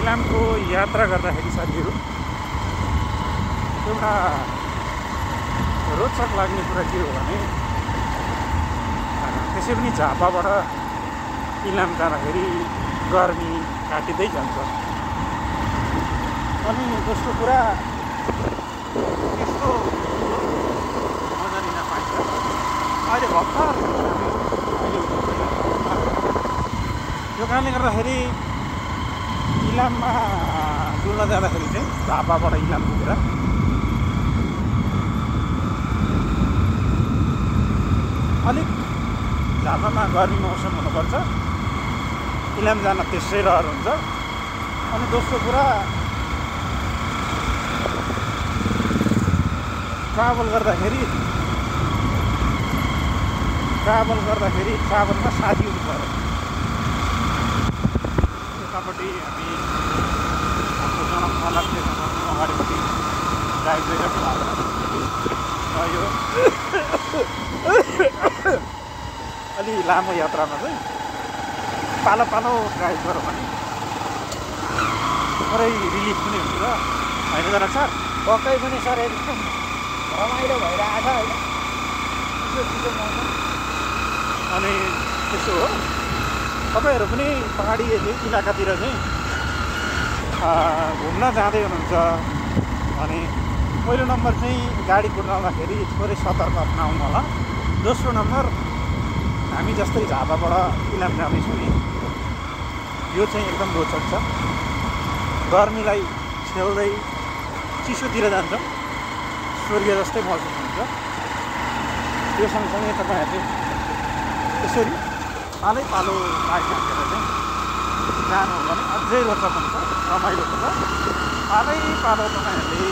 इलामको यात्रा गर्दाखेरि साथीहरू एउटा रोचक लाग्ने कुरा के हो भने त्यसै पनि झापाबाट इलाम जाँदाखेरि गर्मी काटिँदै जान्छ। अनि यस्तो कुरा त्यस्तो मजा लिन पाइन्छ। अहिले भर्खर कारणले गर्दाखेरि इलाममा डुल्न जाँदाखेरि चाहिँ झापाबाट इलाम पुगेर अलिक झापामा गर्मी मौसम हुनुपर्छ इलाम जान त्यसै रहर हुन्छ अनि दोस्रो कुरा ट्राभल गर्दाखेरि ट्राभल गर्दाखेरि ट्राभलमा साथी हुनु पऱ्यो यतापट्टि हामी देख्न अगाडिपट्टि ड्राइभ गरिरहेको र यो अलि लामो यात्रामा चाहिँ पालो पालो ड्राइभ गऱ्यो भने पुरै रिलिफ पनि हुन्छ होइन जरा सर पक्कै पनि सर एकदम रमाइलो होइन चिसो चिसो मौसम अनि त्यसो हो तपाईँहरू पनि पहाडी इलाकातिर चाहिँ घुम्न जाँदै हुनुहुन्छ। भने पहिलो नम्बर चाहिँ गाडी कुदाउँदाखेरि थोरै सतर्क अप्नाउनु होला। दोस्रो नम्बर हामी जस्तै झापाबाट इलाम जाँदैछौँ नि। यो चाहिँ एकदम रोचक छ। गर्मीलाई छेल्दै चिसोतिर जान्छौँ। स्वर्ग जस्तै महसुस हुन्छ। त्यो सँगसँगै तपाईँहरूले यसरी पालै पालो बाइक चाहिँ जानु हो भने अझै रोचक हुन्छ रमाइलो हुन्छ। पालै पालो तपाईँहरूले